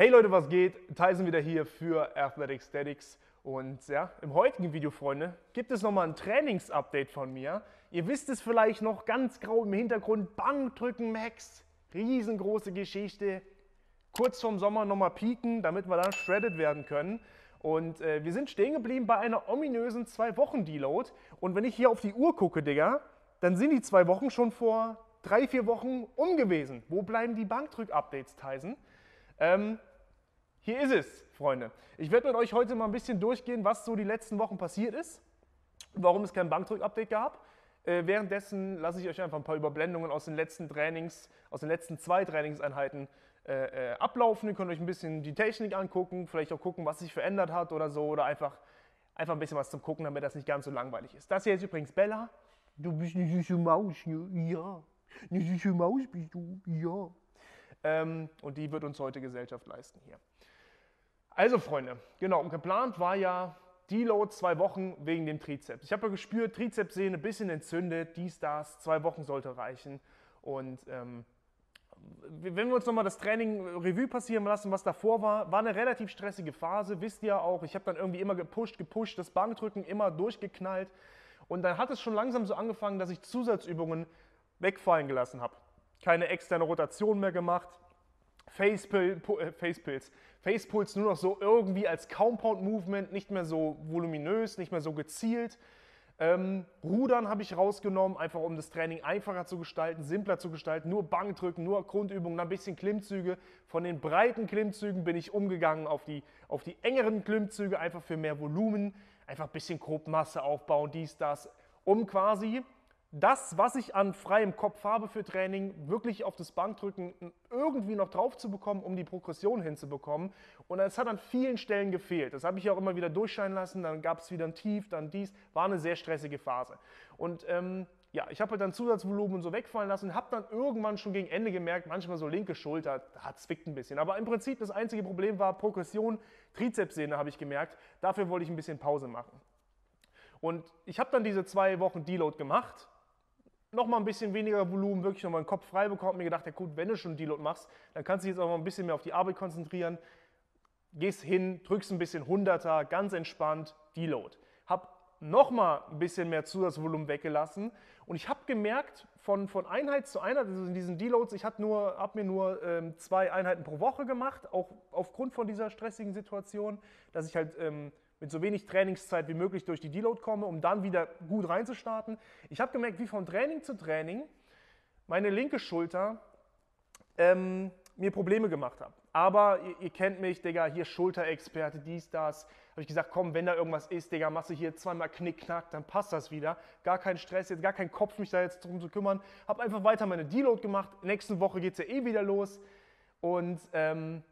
Hey Leute, was geht? Tyson wieder hier für Athletic Statics. Und ja, im heutigen Video, Freunde, gibt es nochmal ein Trainingsupdate von mir. Ihr wisst es vielleicht noch ganz grau im Hintergrund. Bankdrücken Max, riesengroße Geschichte. Kurz vorm Sommer nochmal pieken, damit wir dann shredded werden können. Und äh, wir sind stehen geblieben bei einer ominösen 2-Wochen-Deload. Und wenn ich hier auf die Uhr gucke, Digga, dann sind die zwei Wochen schon vor drei, vier Wochen um gewesen. Wo bleiben die Bankdrück-Updates, Tyson? Ähm, hier ist es, Freunde. Ich werde mit euch heute mal ein bisschen durchgehen, was so die letzten Wochen passiert ist, warum es kein Bankdrück-Update gab. Äh, währenddessen lasse ich euch einfach ein paar Überblendungen aus den letzten Trainings, aus den letzten zwei Trainingseinheiten äh, äh, ablaufen. Ihr könnt euch ein bisschen die Technik angucken, vielleicht auch gucken, was sich verändert hat oder so, oder einfach, einfach ein bisschen was zum Gucken, damit das nicht ganz so langweilig ist. Das hier ist übrigens Bella. Du bist eine süße Maus, ja. Eine süße Maus bist du, ja. Ähm, und die wird uns heute Gesellschaft leisten hier. Also Freunde, genau, und geplant war ja Deload zwei Wochen wegen dem Trizeps. Ich habe ja gespürt, Trizepssehne ein bisschen entzündet, dies, das, zwei Wochen sollte reichen. Und ähm, wenn wir uns nochmal das Training Revue passieren lassen, was davor war, war eine relativ stressige Phase, wisst ihr auch. Ich habe dann irgendwie immer gepusht, gepusht, das Bankdrücken immer durchgeknallt. Und dann hat es schon langsam so angefangen, dass ich Zusatzübungen wegfallen gelassen habe. Keine externe Rotation mehr gemacht. Facepills, äh, Facepills, Facepulls nur noch so irgendwie als Compound Movement, nicht mehr so voluminös, nicht mehr so gezielt. Ähm, Rudern habe ich rausgenommen, einfach um das Training einfacher zu gestalten, simpler zu gestalten. Nur Bankdrücken, nur Grundübungen, ein bisschen Klimmzüge. Von den breiten Klimmzügen bin ich umgegangen auf die, auf die engeren Klimmzüge, einfach für mehr Volumen, einfach ein bisschen Grobmasse aufbauen, dies, das, um quasi das, was ich an freiem Kopf habe für Training, wirklich auf das Bankdrücken irgendwie noch drauf zu bekommen, um die Progression hinzubekommen. Und es hat an vielen Stellen gefehlt. Das habe ich auch immer wieder durchscheinen lassen. Dann gab es wieder ein Tief, dann dies. War eine sehr stressige Phase. Und ähm, ja, ich habe halt dann Zusatzvolumen und so wegfallen lassen habe dann irgendwann schon gegen Ende gemerkt, manchmal so linke Schulter, da zwickt ein bisschen. Aber im Prinzip das einzige Problem war Progression, Trizepssehne habe ich gemerkt. Dafür wollte ich ein bisschen Pause machen. Und ich habe dann diese zwei Wochen Deload gemacht nochmal ein bisschen weniger Volumen, wirklich nochmal den Kopf frei bekommen. Mir gedacht, ja gut, wenn du schon Deload machst, dann kannst du dich jetzt auch mal ein bisschen mehr auf die Arbeit konzentrieren. Gehst hin, drückst ein bisschen 100er, ganz entspannt, Deload. Hab nochmal ein bisschen mehr Zusatzvolumen weggelassen und ich habe gemerkt, von, von Einheit zu Einheit, also in diesen Deloads, ich habe hab mir nur ähm, zwei Einheiten pro Woche gemacht, auch aufgrund von dieser stressigen Situation, dass ich halt ähm, mit so wenig Trainingszeit wie möglich durch die Deload komme, um dann wieder gut reinzustarten. Ich habe gemerkt, wie von Training zu Training meine linke Schulter ähm, mir Probleme gemacht hat. Aber ihr, ihr, kennt mich, Digga, hier Schulterexperte, dies, das. Habe ich gesagt, komm, wenn da irgendwas ist, Digga, machst du hier zweimal Knick, Knack, dann passt das wieder. Gar kein Stress, jetzt gar kein Kopf, mich da jetzt drum zu kümmern. Habe einfach weiter meine Deload gemacht. Nächste Woche geht es ja eh wieder los. Und ähm,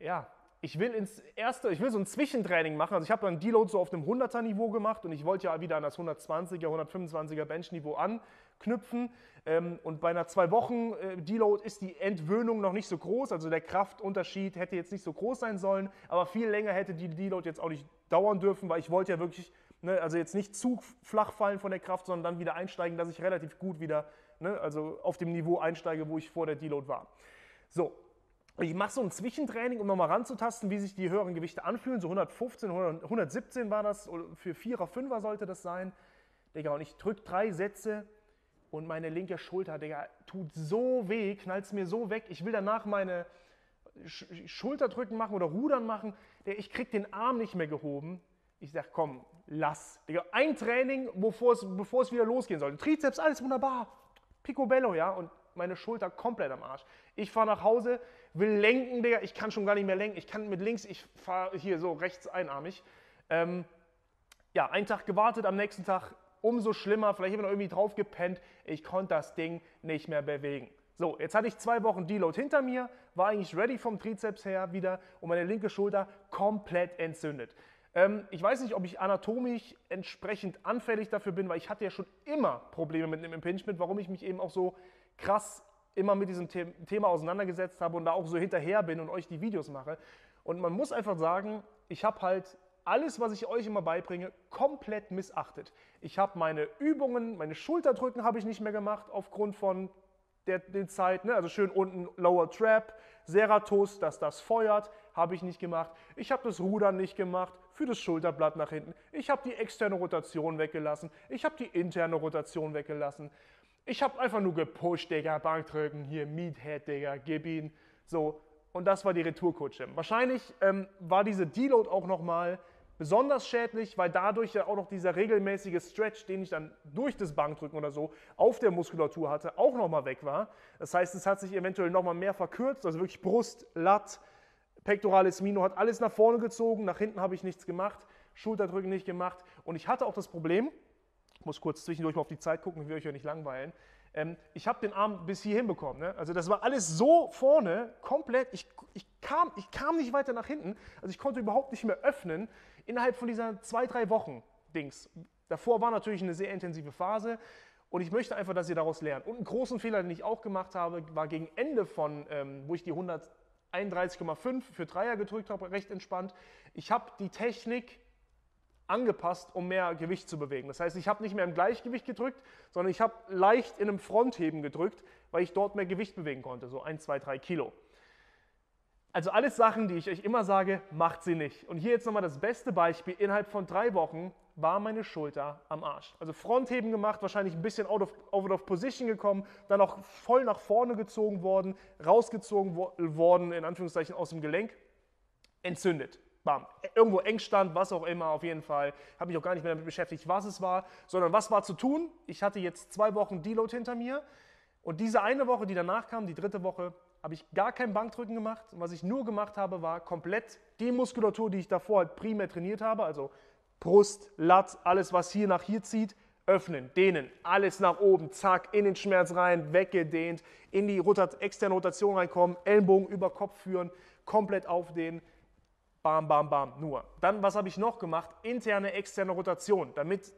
ja, ich will ins erste, ich will so ein Zwischentraining machen. Also ich habe dann Deload so auf dem 100er Niveau gemacht und ich wollte ja wieder an das 120er, 125er Bench-Niveau anknüpfen. Ähm, und bei einer zwei Wochen äh, Deload ist die Entwöhnung noch nicht so groß. Also der Kraftunterschied hätte jetzt nicht so groß sein sollen, aber viel länger hätte die Deload jetzt auch nicht dauern dürfen, weil ich wollte ja wirklich, ne, also jetzt nicht zu flach fallen von der Kraft, sondern dann wieder einsteigen, dass ich relativ gut wieder, ne, also auf dem Niveau einsteige, wo ich vor der Deload war. So, ich mache so ein Zwischentraining, um nochmal ranzutasten, wie sich die höheren Gewichte anfühlen. So 115, 117 war das, für 4er, 5er sollte das sein. Digga, und ich drücke drei Sätze und meine linke Schulter, Digga, tut so weh, knallt mir so weg. Ich will danach meine Sch Schulterdrücken machen oder Rudern machen. Digga, ich krieg den Arm nicht mehr gehoben. Ich sag, komm, lass. Digga, ein Training, bevor es wieder losgehen soll. Trizeps, alles wunderbar. Picobello, ja. Und meine Schulter komplett am Arsch. Ich fahre nach Hause, will lenken, Digga, ich kann schon gar nicht mehr lenken. Ich kann mit links, ich fahre hier so rechts einarmig. Ähm, ja, einen Tag gewartet, am nächsten Tag umso schlimmer, vielleicht habe ich noch irgendwie drauf gepennt. Ich konnte das Ding nicht mehr bewegen. So, jetzt hatte ich zwei Wochen Deload hinter mir, war eigentlich ready vom Trizeps her wieder und meine linke Schulter komplett entzündet. Ähm, ich weiß nicht, ob ich anatomisch entsprechend anfällig dafür bin, weil ich hatte ja schon immer Probleme mit dem Impingement, warum ich mich eben auch so krass immer mit diesem Thema auseinandergesetzt habe und da auch so hinterher bin und euch die Videos mache. Und man muss einfach sagen, ich habe halt alles, was ich euch immer beibringe, komplett missachtet. Ich habe meine Übungen, meine Schulterdrücken habe ich nicht mehr gemacht aufgrund von der, der Zeit, ne? also schön unten Lower Trap, Seratus, dass das feuert, habe ich nicht gemacht. Ich habe das Rudern nicht gemacht für das Schulterblatt nach hinten. Ich habe die externe Rotation weggelassen. Ich habe die interne Rotation weggelassen. Ich habe einfach nur gepusht, Digga, Bankdrücken, hier Meathead, Digga, gib ihn. So, und das war die Retourkutsche. Wahrscheinlich ähm, war diese Deload auch nochmal besonders schädlich, weil dadurch ja auch noch dieser regelmäßige Stretch, den ich dann durch das Bankdrücken oder so auf der Muskulatur hatte, auch nochmal weg war. Das heißt, es hat sich eventuell nochmal mehr verkürzt, also wirklich Brust, Lat, Pectoralis Mino hat alles nach vorne gezogen, nach hinten habe ich nichts gemacht, Schulterdrücken nicht gemacht und ich hatte auch das Problem, ich muss kurz zwischendurch mal auf die Zeit gucken, ich will euch ja nicht langweilen, ähm, ich habe den Arm bis hier hinbekommen. Ne? Also das war alles so vorne, komplett, ich, ich, kam, ich kam nicht weiter nach hinten, also ich konnte überhaupt nicht mehr öffnen innerhalb von dieser zwei, drei Wochen Dings. Davor war natürlich eine sehr intensive Phase und ich möchte einfach, dass ihr daraus lernt. Und einen großen Fehler, den ich auch gemacht habe, war gegen Ende von, ähm, wo ich die 131,5 für Dreier gedrückt habe, recht entspannt. Ich habe die Technik angepasst, um mehr Gewicht zu bewegen. Das heißt, ich habe nicht mehr im Gleichgewicht gedrückt, sondern ich habe leicht in einem Frontheben gedrückt, weil ich dort mehr Gewicht bewegen konnte, so 1, 2, 3 Kilo. Also alles Sachen, die ich euch immer sage, macht sie nicht. Und hier jetzt nochmal das beste Beispiel. Innerhalb von drei Wochen war meine Schulter am Arsch. Also Frontheben gemacht, wahrscheinlich ein bisschen out of, out of position gekommen, dann auch voll nach vorne gezogen worden, rausgezogen wo, worden, in Anführungszeichen aus dem Gelenk, entzündet. Bam. Irgendwo Engstand, was auch immer, auf jeden Fall. Habe mich auch gar nicht mehr damit beschäftigt, was es war, sondern was war zu tun. Ich hatte jetzt zwei Wochen Deload hinter mir und diese eine Woche, die danach kam, die dritte Woche, habe ich gar kein Bankdrücken gemacht. Und was ich nur gemacht habe, war komplett die Muskulatur, die ich davor halt primär trainiert habe, also Brust, Lat, alles, was hier nach hier zieht, öffnen, dehnen, alles nach oben, zack, in den Schmerz rein, weggedehnt, in die externe Rotation reinkommen, Ellenbogen über Kopf führen, komplett aufdehnen, bam, bam, bam, nur. Dann, was habe ich noch gemacht? Interne, externe Rotation, damit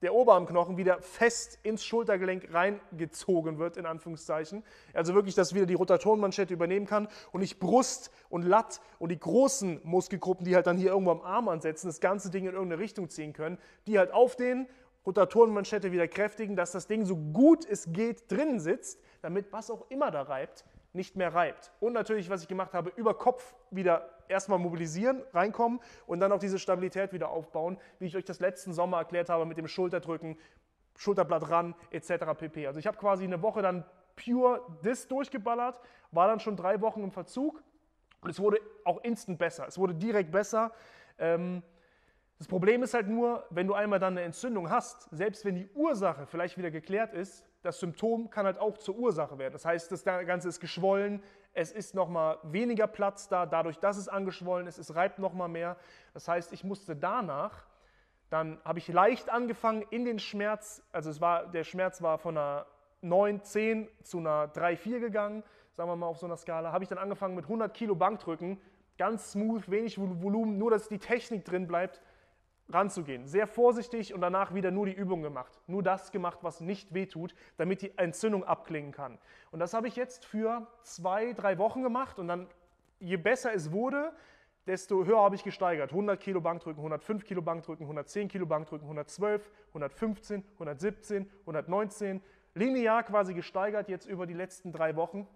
der Oberarmknochen wieder fest ins Schultergelenk reingezogen wird, in Anführungszeichen. Also wirklich, dass wieder die Rotatorenmanschette übernehmen kann und nicht Brust und Latt und die großen Muskelgruppen, die halt dann hier irgendwo am Arm ansetzen, das ganze Ding in irgendeine Richtung ziehen können, die halt auf den Rotatorenmanschette wieder kräftigen, dass das Ding so gut es geht drin sitzt, damit was auch immer da reibt, nicht mehr reibt. Und natürlich, was ich gemacht habe, über Kopf wieder erstmal mobilisieren, reinkommen und dann auch diese Stabilität wieder aufbauen, wie ich euch das letzten Sommer erklärt habe mit dem Schulterdrücken, Schulterblatt ran, etc. pp. Also ich habe quasi eine Woche dann pure das durchgeballert, war dann schon drei Wochen im Verzug und es wurde auch instant besser. Es wurde direkt besser. Ähm, das Problem ist halt nur, wenn du einmal dann eine Entzündung hast, selbst wenn die Ursache vielleicht wieder geklärt ist, das Symptom kann halt auch zur Ursache werden. Das heißt, das Ganze ist geschwollen, es ist nochmal weniger Platz da, dadurch, dass es angeschwollen ist, es reibt nochmal mehr. Das heißt, ich musste danach, dann habe ich leicht angefangen in den Schmerz, also es war, der Schmerz war von einer 9, 10 zu einer 3, 4 gegangen, sagen wir mal auf so einer Skala, habe ich dann angefangen mit 100 Kilo Bankdrücken, ganz smooth, wenig Volumen, nur dass die Technik drin bleibt ranzugehen. Sehr vorsichtig und danach wieder nur die Übung gemacht. Nur das gemacht, was nicht wehtut, damit die Entzündung abklingen kann. Und das habe ich jetzt für zwei, drei Wochen gemacht und dann, je besser es wurde, desto höher habe ich gesteigert. 100 Kilo Bankdrücken, 105 Kilo Bankdrücken, 110 Kilo Bankdrücken, 112, 115, 117, 119. Linear quasi gesteigert jetzt über die letzten drei Wochen.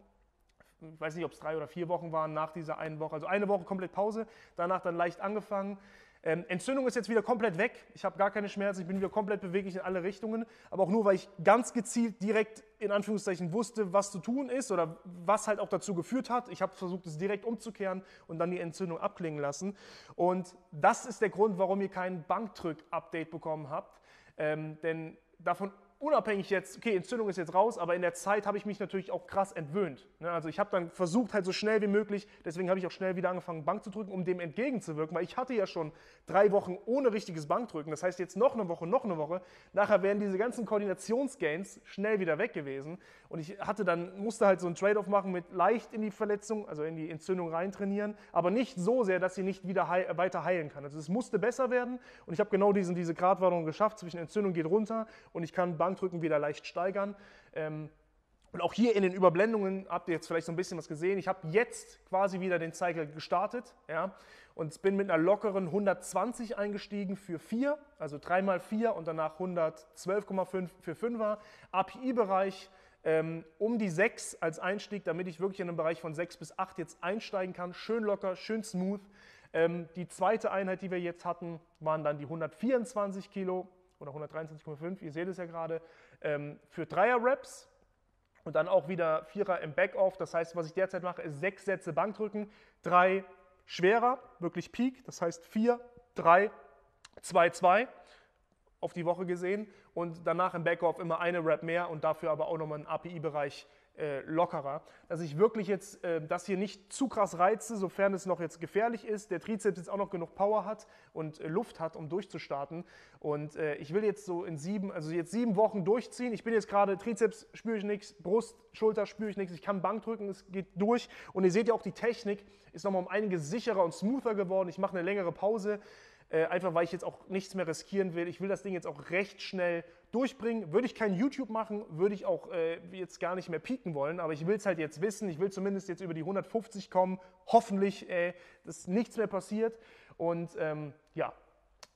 Ich weiß nicht, ob es drei oder vier Wochen waren nach dieser einen Woche. Also eine Woche komplett Pause, danach dann leicht angefangen. Ähm, Entzündung ist jetzt wieder komplett weg. Ich habe gar keine Schmerzen, ich bin wieder komplett beweglich in alle Richtungen. Aber auch nur, weil ich ganz gezielt direkt in Anführungszeichen wusste, was zu tun ist oder was halt auch dazu geführt hat. Ich habe versucht, es direkt umzukehren und dann die Entzündung abklingen lassen. Und das ist der Grund, warum ihr kein Bankdrück-Update bekommen habt. Ähm, denn davon unabhängig jetzt, okay, Entzündung ist jetzt raus, aber in der Zeit habe ich mich natürlich auch krass entwöhnt. Ne? Also ich habe dann versucht, halt so schnell wie möglich, deswegen habe ich auch schnell wieder angefangen, Bank zu drücken, um dem entgegenzuwirken, weil ich hatte ja schon drei Wochen ohne richtiges Bankdrücken. Das heißt, jetzt noch eine Woche, noch eine Woche. Nachher wären diese ganzen Koordinationsgains schnell wieder weg gewesen. Und ich hatte dann, musste halt so ein Trade-off machen mit leicht in die Verletzung, also in die Entzündung reintrainieren, aber nicht so sehr, dass sie nicht wieder heil, weiter heilen kann. Also es musste besser werden und ich habe genau diesen, diese Gratwanderung geschafft zwischen Entzündung geht runter und ich kann Bank Bankdrücken wieder leicht steigern. Ähm, und auch hier in den Überblendungen habt ihr jetzt vielleicht so ein bisschen was gesehen. Ich habe jetzt quasi wieder den Cycle gestartet ja, und bin mit einer lockeren 120 eingestiegen für 4, also 3 mal 4 und danach 112,5 für 5er. API-Bereich ähm, um die 6 als Einstieg, damit ich wirklich in den Bereich von 6 bis 8 jetzt einsteigen kann. Schön locker, schön smooth. Ähm, die zweite Einheit, die wir jetzt hatten, waren dann die 124 Kilo oder 123,5, ihr seht es ja gerade, ähm, für Dreier-Raps und dann auch wieder Vierer im Backoff. Das heißt, was ich derzeit mache, ist sechs Sätze Bankdrücken, drei schwerer, wirklich Peak, das heißt 4, 3, 2, 2 auf die Woche gesehen und danach im Backoff immer eine Rap mehr und dafür aber auch nochmal einen API-Bereich äh, lockerer, dass ich wirklich jetzt äh, das hier nicht zu krass reize, sofern es noch jetzt gefährlich ist, der Trizeps jetzt auch noch genug Power hat und äh, Luft hat, um durchzustarten. Und äh, ich will jetzt so in sieben, also jetzt sieben Wochen durchziehen. Ich bin jetzt gerade Trizeps spüre ich nichts, Brust, Schulter spüre ich nichts, ich kann Bank drücken, es geht durch. Und ihr seht ja auch die Technik ist nochmal um einiges sicherer und smoother geworden. Ich mache eine längere Pause. Äh, einfach weil ich jetzt auch nichts mehr riskieren will. Ich will das Ding jetzt auch recht schnell durchbringen. Würde ich kein YouTube machen, würde ich auch äh, jetzt gar nicht mehr pieken wollen, aber ich will es halt jetzt wissen. Ich will zumindest jetzt über die 150 kommen. Hoffentlich, äh, dass nichts mehr passiert. Und ähm, ja,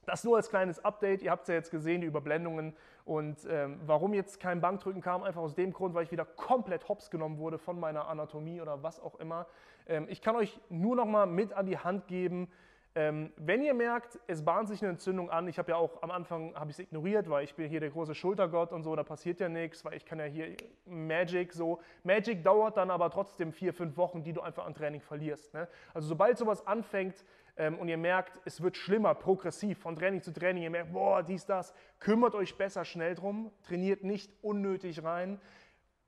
das nur als kleines Update. Ihr habt es ja jetzt gesehen, die Überblendungen. Und ähm, warum jetzt kein Bankdrücken kam, einfach aus dem Grund, weil ich wieder komplett hops genommen wurde von meiner Anatomie oder was auch immer. Ähm, ich kann euch nur noch mal mit an die Hand geben, ähm, wenn ihr merkt, es bahnt sich eine Entzündung an, ich habe ja auch am Anfang habe ich es ignoriert, weil ich bin hier der große Schultergott und so, da passiert ja nichts, weil ich kann ja hier Magic so. Magic dauert dann aber trotzdem vier, fünf Wochen, die du einfach an Training verlierst. Ne? Also sobald sowas anfängt ähm, und ihr merkt, es wird schlimmer, progressiv, von Training zu Training, ihr merkt, boah, dies, das, kümmert euch besser schnell drum, trainiert nicht unnötig rein.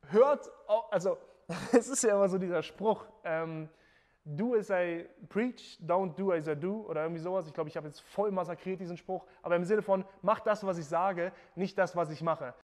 Hört, also es ist ja immer so dieser Spruch, ähm, do as I preach, don't do as I do oder irgendwie sowas. Ich glaube, ich habe jetzt voll massakriert diesen Spruch, aber im Sinne von, mach das, was ich sage, nicht das, was ich mache.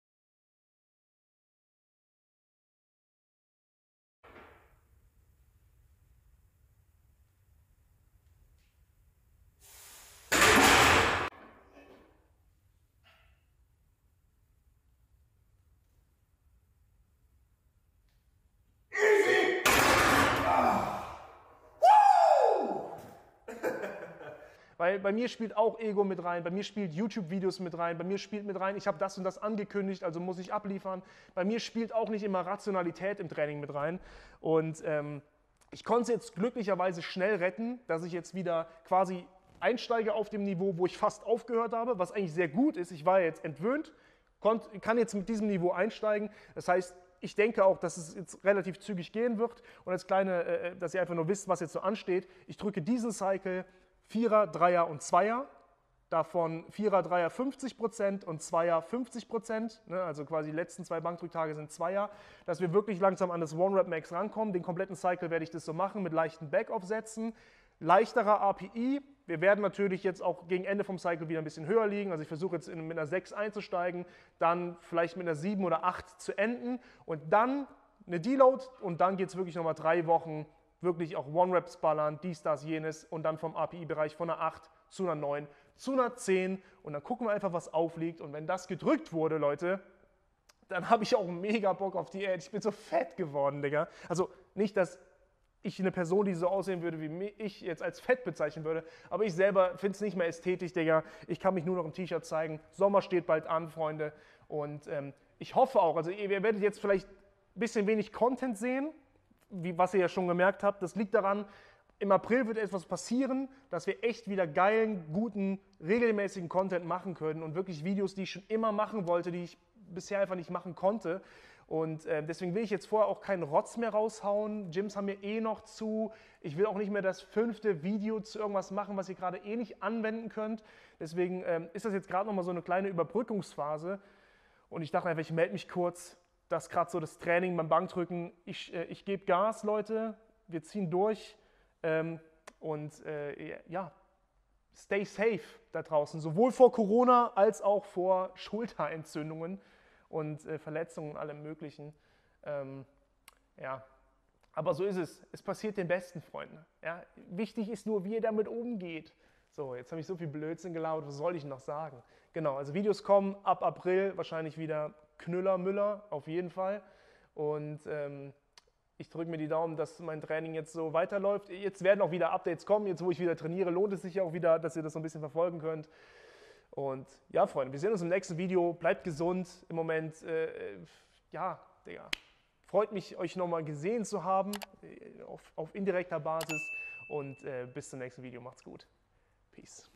Weil bei mir spielt auch Ego mit rein, bei mir spielt YouTube-Videos mit rein, bei mir spielt mit rein, ich habe das und das angekündigt, also muss ich abliefern. Bei mir spielt auch nicht immer Rationalität im Training mit rein. Und ähm, ich konnte es jetzt glücklicherweise schnell retten, dass ich jetzt wieder quasi einsteige auf dem Niveau, wo ich fast aufgehört habe, was eigentlich sehr gut ist. Ich war jetzt entwöhnt, konnt, kann jetzt mit diesem Niveau einsteigen. Das heißt, ich denke auch, dass es jetzt relativ zügig gehen wird. Und als kleine, äh, äh dass ihr einfach nur wisst, was jetzt so ansteht, ich drücke diesen Cycle Vierer, Dreier und Zweier. Davon Vierer, Dreier 50 Prozent und Zweier 50 Prozent. Ne, also quasi die letzten zwei Bankdrücktage sind Zweier. Dass wir wirklich langsam an das One-Rep-Max rankommen. Den kompletten Cycle werde ich das so machen mit leichten Backoff-Sätzen. Leichterer API. Wir werden natürlich jetzt auch gegen Ende vom Cycle wieder ein bisschen höher liegen. Also ich versuche jetzt mit einer 6 einzusteigen, dann vielleicht mit einer 7 oder 8 zu enden und dann eine Deload und dann geht es wirklich nochmal drei Wochen wirklich auch One-Reps ballern, dies, das, jenes und dann vom API-Bereich von einer 8 zu einer 9 zu einer 10 und dann gucken wir einfach, was aufliegt und wenn das gedrückt wurde, Leute, dann habe ich auch mega Bock auf Diät. Ich bin so fett geworden, Digga. Also nicht, dass ich eine Person, die so aussehen würde, wie ich jetzt als fett bezeichnen würde, aber ich selber finde es nicht mehr ästhetisch, Digga. Ich kann mich nur noch im T-Shirt zeigen. Sommer steht bald an, Freunde. Und ähm, ich hoffe auch, also ihr werdet jetzt vielleicht ein bisschen wenig Content sehen, wie, was ihr ja schon gemerkt habt, das liegt daran, im April wird etwas passieren, dass wir echt wieder geilen, guten, regelmäßigen Content machen können und wirklich Videos, die ich schon immer machen wollte, die ich bisher einfach nicht machen konnte. Und äh, deswegen will ich jetzt vorher auch keinen Rotz mehr raushauen. Gyms haben mir eh noch zu. Ich will auch nicht mehr das fünfte Video zu irgendwas machen, was ihr gerade eh nicht anwenden könnt. Deswegen ähm, ist das jetzt gerade nochmal so eine kleine Überbrückungsphase. Und ich dachte einfach, ich melde mich kurz, das gerade so das Training beim Bankdrücken. Ich, äh, ich gebe Gas, Leute. Wir ziehen durch. Ähm, und äh, ja, stay safe da draußen, sowohl vor Corona als auch vor Schulterentzündungen und äh, Verletzungen und allem Möglichen. Ähm, ja, aber so ist es. Es passiert den besten Freunden. Ja? Wichtig ist nur, wie ihr damit umgeht. So, jetzt habe ich so viel Blödsinn gelautet, was soll ich noch sagen? Genau, also Videos kommen ab April wahrscheinlich wieder Knüller Müller, auf jeden Fall. Und ähm, ich drücke mir die Daumen, dass mein Training jetzt so weiterläuft. Jetzt werden auch wieder Updates kommen. Jetzt, wo ich wieder trainiere, lohnt es sich auch wieder, dass ihr das so ein bisschen verfolgen könnt. Und ja, Freunde, wir sehen uns im nächsten Video. Bleibt gesund im Moment. Äh, ja, Digga. Freut mich, euch nochmal gesehen zu haben, äh, auf, auf indirekter Basis. Und äh, bis zum nächsten Video. Macht's gut. Peace.